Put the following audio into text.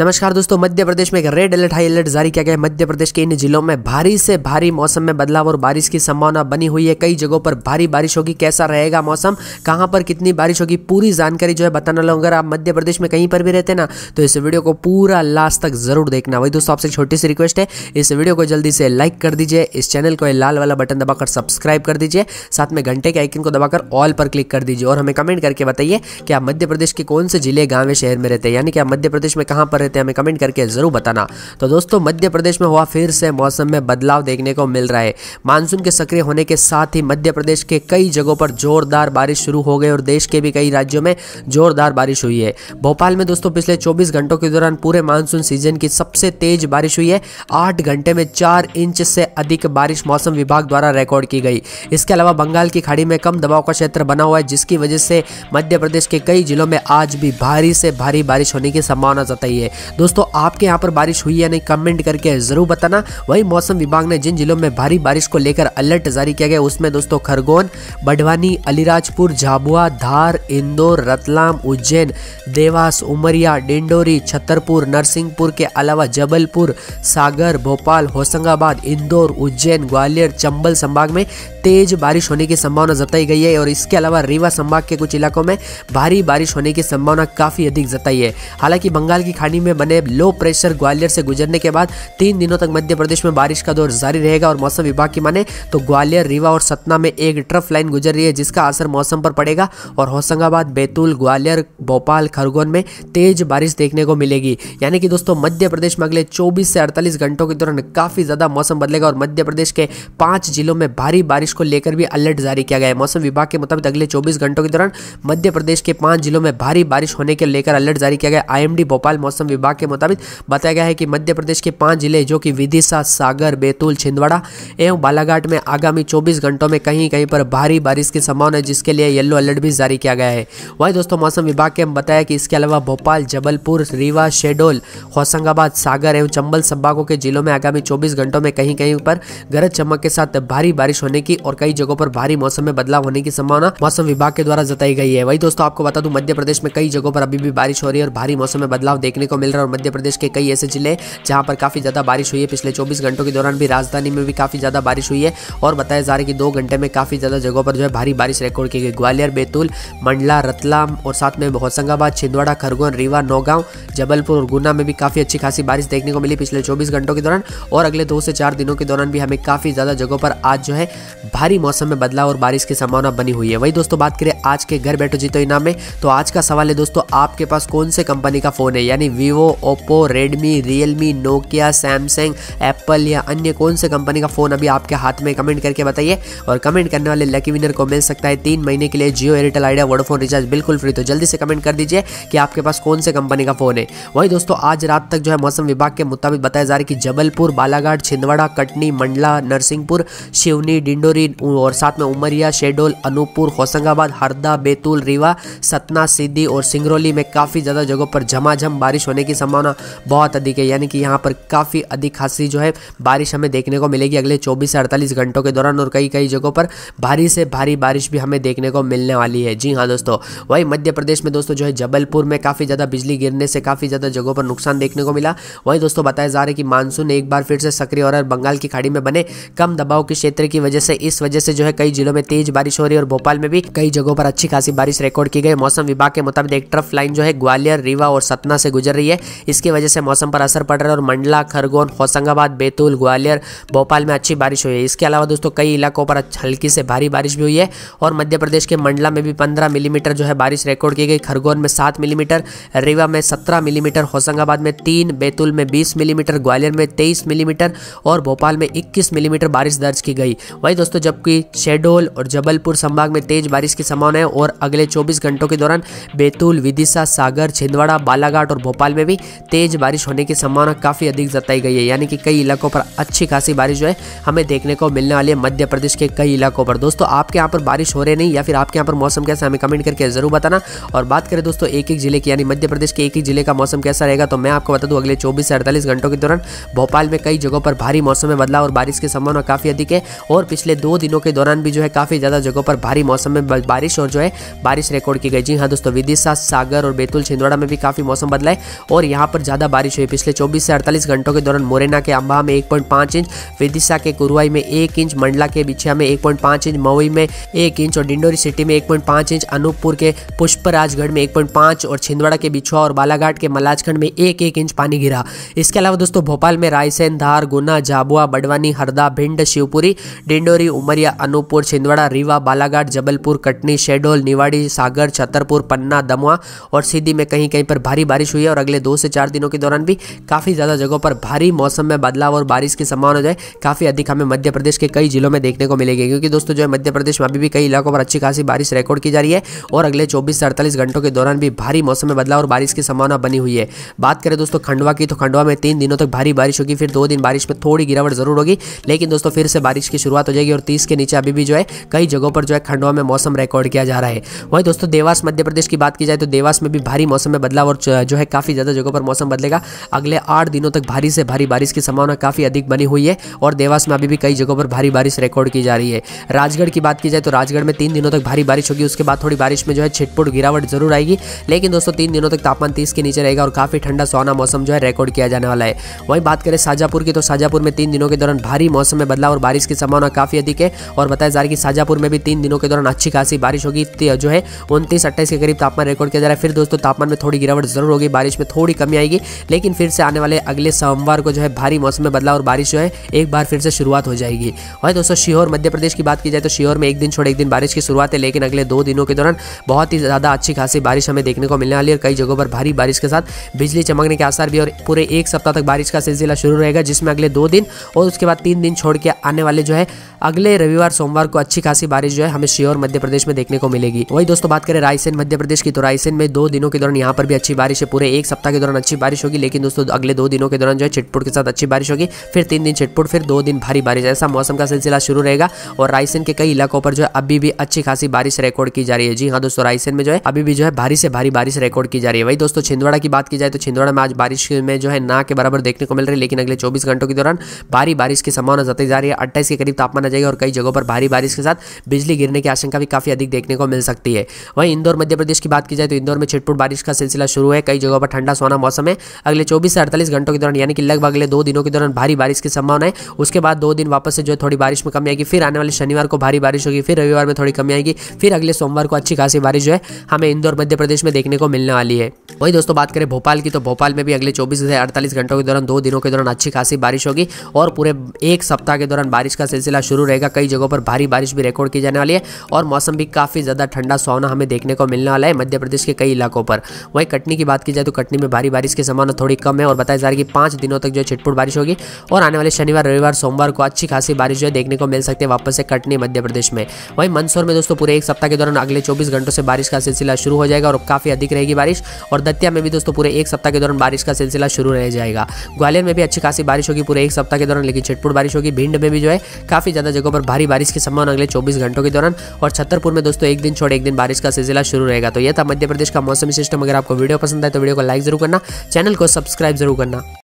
नमस्कार दोस्तों, मध्य प्रदेश में एक रेड अलर्ट हाई अलर्ट जारी किया गया है। मध्य प्रदेश के इन जिलों में भारी से भारी मौसम में बदलाव और बारिश की संभावना बनी हुई है। कई जगहों पर भारी बारिश होगी। कैसा रहेगा मौसम? कहाँ पर कितनी बारिश होगी? पूरी जानकारी जो है बताना लो अगर आप मध्य प्रदेश में कहीं पर भी रहते ना तो इस वीडियो को पूरा लास्ट तक ज़रूर देखना। वही दोस्तों, आपसे छोटी सी रिक्वेस्ट है। इस वीडियो को जल्दी से लाइक कर दीजिए। इस चैनल को लाल वाला बटन दबाकर सब्सक्राइब कर दीजिए। साथ में घंटे के आइकन को दबाकर ऑल पर क्लिक कर दीजिए। और हमें कमेंट करके बताइए कि आप मध्य प्रदेश के कौन से ज़िले, गाँव शहर में रहते हैं? यानी कि आप मध्य प्रदेश में कहाँ पर रहते हैं, हमें कमेंट करके ज़रूर बताना। तो दोस्तों मध्य प्रदेश में हुआ फिर से मौसम में बदलाव देखने को मिल रहा है। मानसून के सक्रिय होने के साथ ही मध्य प्रदेश के कई जगहों पर जोरदार बारिश शुरू हो गई और देश के भी कई राज्यों में जोरदार बारिश हुई है। भोपाल में दोस्तों, पिछले 24 घंटों के दौरान पूरे मानसून सीज़न की सबसे तेज बारिश हुई है। आठ घंटे में चार इंच से अधिक बारिश मौसम विभाग द्वारा रिकॉर्ड की गई। इसके अलावा बंगाल की खाड़ी में कम दबाव का क्षेत्र बना हुआ है, जिसकी वजह से मध्य प्रदेश के कई जिलों में आज भी भारी से भारी बारिश होने की संभावना जताई है। दोस्तों, आपके यहाँ पर बारिश हुई या नहीं कमेंट करके ज़रूर बताना। वही मौसम विभाग ने जिन जिलों में भारी बारिश को लेकर अलर्ट जारी किया गया, उसमें दोस्तों खरगोन, बडवानी, अलीराजपुर, झाबुआ, धार, इंदौर, रतलाम, उज्जैन, देवास, उमरिया, डिंडोरी, छतरपुर, नरसिंहपुर के अलावा जबलपुर, सागर, भोपाल, होशंगाबाद, इंदौर, उज्जैन, ग्वालियर, चंबल संभाग में तेज बारिश होने की संभावना जताई गई है और इसके अलावा रीवा संभाग के कुछ इलाकों में भारी बारिश होने की संभावना काफ़ी अधिक जताई है। हालाँकि बंगाल की खाड़ी में बने लो प्रेशर ग्वालियर से गुजरने के बाद तीन दिनों तक मध्य प्रदेश में बारिश का दौर जारी रहेगा और मौसम विभाग की माने तो ग्वालियर, रीवा और सतना में एक ट्रफ लाइन गुजर रही है, जिसका असर मौसम पर पड़ेगा और होशंगाबाद, बैतूल, ग्वालियर, भोपाल, खरगोन में तेज बारिश देखने को मिलेगी। यानी कि दोस्तों, मध्य प्रदेश में अगले 24 से 48 घंटों के दौरान काफ़ी ज़्यादा मौसम बदलेगा और मध्य प्रदेश के पाँच जिलों में भारी बारिश को लेकर भी अलर्ट जारी किया गया है। मौसम विभाग के मुताबिक अगले 24 घंटों के दौरान मध्य प्रदेश के पाँच जिलों में भारी बारिश होने के लेकर अलर्ट जारी किया गया। आईएमडी, भोपाल, मौसम विभाग के मुताबिक बताया गया है कि मध्य प्रदेश के पाँच ज़िले जो कि विदिशा, सागर, बैतूल, छिंदवाड़ा एवं बालाघाट में आगामी 24 घंटों में कहीं कहीं पर भारी बारिश की संभावना है, जिसके लिए येलो अलर्ट भी जारी किया गया है। वहीं दोस्तों, मौसम विभाग के बताया कि इसके अलावा भोपाल, जबलपुर, रीवा शेडोल होशंगाबाद, सागर एवं चंबल संभागों के जिलों में आगामी 24 घंटों में कहीं कहीं पर गरज चमक के साथ भारी बारिश होने की और कई जगहों पर भारी मौसम में बदलाव होने की संभावना मौसम विभाग के द्वारा जताई गई है। वही दोस्तों, आपको बता दूँ, मध्य प्रदेश में कई जगहों पर अभी भी बारिश हो रही है और भारी मौसम में बदलाव देखने को मिल रहा है और मध्य प्रदेश के कई ऐसे ज़िले जहाँ पर काफ़ी ज़्यादा बारिश हुई है। पिछले चौबीस घंटों के दौरान भी राजधानी में भी काफ़ी ज़्यादा बारिश हुई है और बताया जा रहा है कि दो घंटे में काफ़ी ज़्यादा जगहों पर जो है भारी बारिश रिकॉर्ड की गई। ग्वालियर, बैतूल, मंडला, रतलाम और साथ में होशंगाबाद, छिंदवाड़ा, खरगोन, रीवा, नौगांव, जबलपुर और गुना में भी काफ़ी अच्छी खासी बारिश देखने को मिली पिछले 24 घंटों के दौरान और अगले दो से चार दिनों के दौरान भी हमें काफ़ी ज़्यादा जगहों पर आज जो है भारी मौसम में बदलाव और बारिश की संभावना बनी हुई है। वही दोस्तों बात करें आज के घर बैठो जीतो इनाम में तो आज का सवाल है दोस्तों, आपके पास कौन से कंपनी का फ़ोन है? यानी Vivo Oppo Redmi Realme Nokia Samsung Apple या अन्य कौन से कंपनी का फ़ोन अभी आपके हाथ में कमेंट करके बताइए। और कमेंट करने वाले लकी विनर को मिल सकता है तीन महीने के लिए Jio Airtel Idea Vodafone recharge बिल्कुल फ्री तो जल्दी से कमेंट कर दीजिए कि आपके पास कौन से कंपनी का फ़ोन है। वही दोस्तों, आज रात तक जो है मौसम विभाग के मुताबिक बताया जा रहा है कि जबलपुर, बालाघाट, छिंदवाड़ा, कटनी, मंडला, नरसिंहपुर, शिवनी, डिंडोरी और साथ में उमरिया, शेडोल, अनूपपुर, होशंगाबाद, हरदा, बैतूल, रीवा, सतना, सीधी और सिंगरौली में काफ़ी ज़्यादा जगहों पर झमाझम बारिश होने की संभावना बहुत अधिक है। यानी कि यहाँ पर काफ़ी अधिक खासी जो है बारिश हमें देखने को मिलेगी अगले 24 से 48 घंटों के दौरान और कई कई जगहों पर भारी से भारी बारिश भी हमें देखने को मिलने वाली है। जी हाँ दोस्तों, वही मध्य प्रदेश में दोस्तों जो है जबलपुर में काफ़ी ज़्यादा बिजली गिरने से काफ़ी ज़्यादा जगहों पर नुकसान देखने को मिला। वही दोस्तों बताया जा रहा है कि मानसून एक बार फिर से सक्रिय है बंगाल की खाड़ी में बने कम दबाव के क्षेत्र की वजह से, इस वजह से जो है कई जिलों में तेज बारिश हो रही है और भोपाल में भी कई जगहों पर अच्छी खासी बारिश रिकॉर्ड की गई। मौसम विभाग के मुताबिक एक ट्रफ लाइन जो है ग्वालियर, रीवा और सतना से गुजर रही इसकी वजह से मौसम पर असर पड़ रहा है और मंडला, खरगोन, होशंगाबाद, बैतूल, ग्वालियर, भोपाल में अच्छी बारिश हुई है। इसके अलावा दोस्तों, कई इलाकों पर हल्की से भारी बारिश भी हुई है और मध्य प्रदेश के मंडला में भी पंद्रह मिलीमीटर जो है बारिश रिकॉर्ड की गई। खरगोन में सात मिलीमीटर, रीवा में सत्रह मिलीमीटर, होशंगाबाद में तीन, बैतूल में बीस मिलीमीटर, ग्वालियर में तेईस मिलीमीटर और भोपाल में इक्कीस मिलीमीटर बारिश दर्ज की गई। वही दोस्तों, जबकि शेडोल और जबलपुर संभाग में तेज बारिश की संभावना है और अगले 24 घंटों के दौरान बैतूल, विदिशा, सागर, छिंदवाड़ा, बालाघाट और भोपाल में भी तेज बारिश होने की संभावना काफ़ी अधिक जताई गई है। यानी कि कई इलाकों पर अच्छी खासी बारिश जो है, हमें देखने को मिलने वाली है मध्य प्रदेश के कई इलाकों पर। दोस्तों, आपके यहाँ पर बारिश हो रही नहीं, या फिर आपके यहाँ पर मौसम कैसा हमें कमेंट करके ज़रूर बताना। और बात करें दोस्तों एक एक ज़िले की, यानी मध्य प्रदेश के एक एक ज़िले का मौसम कैसा रहेगा तो मैं आपको बता दूँ, अगले चौबीस से अड़तालीस घंटों के दौरान भोपाल में कई जगहों पर भारी मौसम में बदलाव और बारिश की संभावना काफ़ी अधिक है। और पिछले दो दिनों के दौरान भी जो है, काफ़ी ज़्यादा जगहों पर भारी मौसम में बारिश और जो है, बारिश रिकॉर्ड की गई। जी हाँ दोस्तों, विदिशा, सागर और बैतूल, छिंदवाड़ा में भी काफ़ी मौसम बदला है। और यहाँ पर ज़्यादा बारिश हुई। पिछले चौबीस से अड़तालीस घंटों के दौरान मोरेना के अम्बा में एक इंच, विदिशा के कुरुआई में एक इंच, मंडला के बिछिया में एक इंच मवई में एक इंच और डिंडोरी सिटी में एक इंच, अनूपपुर के पुष्पराजगढ़ में एक और छिंदवाड़ा के बिछुआ और बालाघाट के मलाजखंड में एक एक इंच पानी गिरा। इसके अलावा दोस्तों, भोपाल में रायसेन, धार, गुना, झाबुआ, बडवानी, हरदा, भिंड, शिवपुरी, डिंडोरी, उमरिया, अनूपपुर, छिंदवाड़ा, रीवा, बालाघाट, जबलपुर, कटनी शेडोल निवाड़ी, सागर, छतरपुर, पन्ना, दमुआ और सीधी में कहीं कहीं पर भारी बारिश हुई है और अगले दो से चार दिनों के दौरान भी काफ़ी ज़्यादा जगहों पर भारी मौसम में बदलाव और बारिश की संभावना जो है काफ़ी अधिक हमें मध्य प्रदेश के कई जिलों में देखने को मिलेगी, क्योंकि दोस्तों जो है मध्य प्रदेश में अभी भी कई इलाकों पर अच्छी खासी बारिश रिकॉर्ड की जा रही है और अगले चौबीस से अड़तालीस घंटों के दौरान भी भारी मौसम में बदलाव और बारिश की संभावना बनी हुई है। बात करें दोस्तों खंडवा की तो खंडवा में तीन दिनों तक भारी बारिश होगी, फिर दो दिन बारिश में थोड़ी गिरावट ज़रूर होगी, लेकिन दोस्तों फिर से बारिश की शुरुआत हो जाएगी और तीस के नीचे अभी भी जो है कई जगहों पर जो है खंडवा में मौसम रिकॉर्ड किया जा रहा है। वही दोस्तों देवास मध्य प्रदेश की बात की जाए तो देवास में भी भारी मौसम में बदलाव और जो है काफ़ी ज़्यादा जगहों पर मौसम बदलेगा। अगले आठ दिनों तक भारी से भारी बारिश की संभावना काफ़ी अधिक बनी हुई है और देवास में अभी भी कई जगहों पर भारी बारिश रिकॉर्ड की जा रही है। राजगढ़ की बात की जाए तो राजगढ़ में तीन दिनों तक भारी बारिश होगी, उसके बाद थोड़ी बारिश में जो है छिटपुट गिरावट ज़रूर आएगी। लेकिन दोस्तों, तीन दिनों तक तापमान तीस के नीचे रहेगा और काफ़ी ठंडा सोना मौसम जो है रिकॉर्ड किया जाने वाला है। वहीं बात करें शाजापुर की तो शाजापुर में तीन दिनों के दौरान भारी मौसम में बदलाव और बारिश की संभावना काफ़ी अधिक है। और बताया जा रहा है कि शाजापुर में भी तीन दिनों के दौरान अच्छी खासी बारिश होगी। जो है उनतीस अट्ठाईस के करीब तापमान रिकॉर्ड किया जा रहा है। फिर दोस्तों, तापमान में थोड़ी गिरावट ज़रूर होगी, बारिश में थोड़ी कमी आएगी, लेकिन फिर से आने वाले अगले सोमवार को जो है भारी मौसम में बदलाव और बारिश जो है एक बार फिर से शुरुआत हो जाएगी। और दोस्तों, शिहोर, मध्य प्रदेश की बात की जाए तो शिहोर में एक दिन छोड़ एक दिन बारिश की शुरुआत है, लेकिन अगले दो दिनों के दौरान बहुत ही ज़्यादा अच्छी खासी बारिश हमें देखने को मिलने वाली है और कई जगहों पर भारी बारिश के साथ बिजली चमकने के आसार भी और पूरे एक सप्ताह तक बारिश का सिलसिला शुरू रहेगा, जिसमें अगले दो दिन और उसके बाद तीन दिन छोड़ के आने वाले जो है अगले रविवार, सोमवार को अच्छी खासी बारिश जो है हमें श्योर मध्य प्रदेश में देखने को मिलेगी। वही दोस्तों, बात करें रायसेन, मध्य प्रदेश की तो रायसेन में दो दिनों के दौरान यहाँ पर भी अच्छी बारिश है, पूरे एक सप्ताह के दौरान अच्छी बारिश होगी, लेकिन दोस्तों अगले दो दिनों के दौरान जो है चिटपुट के साथ अच्छी बारिश होगी, फिर तीन दिन छिटपुट फिर दो दिन भारी बारिश। ऐसा मौसम का सिलसिला शुरू रहेगा और रायसेन के कई इलाकों पर जो है अभी भी अच्छी खासी बारिश रिकॉर्ड की जा रही है। जी हाँ दोस्तों, रायसेन में जो है अभी भी जो है भारी से भारी बारिश रिकॉर्ड की जा रही है। वही दोस्तों छिंदवाड़ा की बात की जाए तो छिंदवाड़ा में आज बारिश में जो है ना के बराबर देखने को मिल रही है, लेकिन अगले चौबीस घंटों के दौरान भारी बारिश की संभावना जताई जा रही है। अट्ठाईस के करीब तापमान आ जाएगा और कई जगहों पर भारी बारिश के साथ बिजली गिरने की आशंका भी काफ़ी अधिक देखने को मिल सकती है। वहीं इंदौर, मध्य प्रदेश की बात की जाए तो इंदौर में छिटपुट बारिश का सिलसिला शुरू है। कई जगहों पर ठंडा सोना मौसम है। अगले चौबीस से अड़तालीस घंटों के दौरान, यानी कि लगभग अगले दो दिनों के दौरान भारी बारिश की संभावना है। उसके बाद दो दिन वापस से जो थोड़ी बारिश में कमी आएगी। फिर आने वाले शनिवार को भारी बारिश होगी, फिर रविवार में थोड़ी कमी आएगी, फिर अगले सोमवार को अच्छी खासी बारिश जो है हमें इंदौर मध्य प्रदेश में देखने को मिलने वाली है। वही दोस्तों बात करें भोपाल की तो भोपाल में भी अगले चौबीस से अड़तालीस घंटों के दौरान दो दिनों के दौरान अच्छी खासी बारिश होगी और पूरे एक सप्ताह के दौरान बारिश का सिलसिला शुरू रहेगा। कई जगहों पर भारी बारिश भी रिकॉर्ड की जाने वाली है और मौसम भी काफ़ी ज़्यादा ठंडा सोना हमें देखने को मिलने वाला है मध्य प्रदेश के कई इलाकों पर। वहीं कटनी की बात की जाए तो कटनी में भारी बारिश की संभावना थोड़ी कम है और बताया जा रहा है कि पाँच दिनों तक जो है छिटपुट बारिश होगी और आने वाले शनिवार, रविवार, सोमवार को अच्छी खासी बारिश जो है देखने को मिल सकती है वापस से कटनी मध्य प्रदेश में। वहीं मंदसौर में दोस्तों पूरे एक सप्ताह के दौरान अगले चौबीस घंटों से बारिश का सिलसिला शुरू हो जाएगा और काफ़ी अधिक रहेगी बारिश और दतिया में भी दोस्तों पूरे एक सप्ताह के दौरान बारिश का सिलसिला शुरू रह जाएगा। ग्वालियर में भी अच्छी खासी बारिश होगी पूरे एक सप्ताह के दौरान, लेकिन छिटपुट बारिश होगी। भिंड में भी जो है काफ़ी ज़्यादा जगहों पर भारी बारिश की संभावना अगले चौबीस घंटों के दौरान और छतरपुर में दोस्तों एक दिन छोड़ एक दिन बारिश का सिलसिला शुरू रहेगा। तो यह था मध्य प्रदेश का मौसमी सिस्टम। अगर आपको वीडियो पसंद है तो वीडियो को लाइक ज़रूर करना चैनल को सब्सक्राइब ज़रूर करना।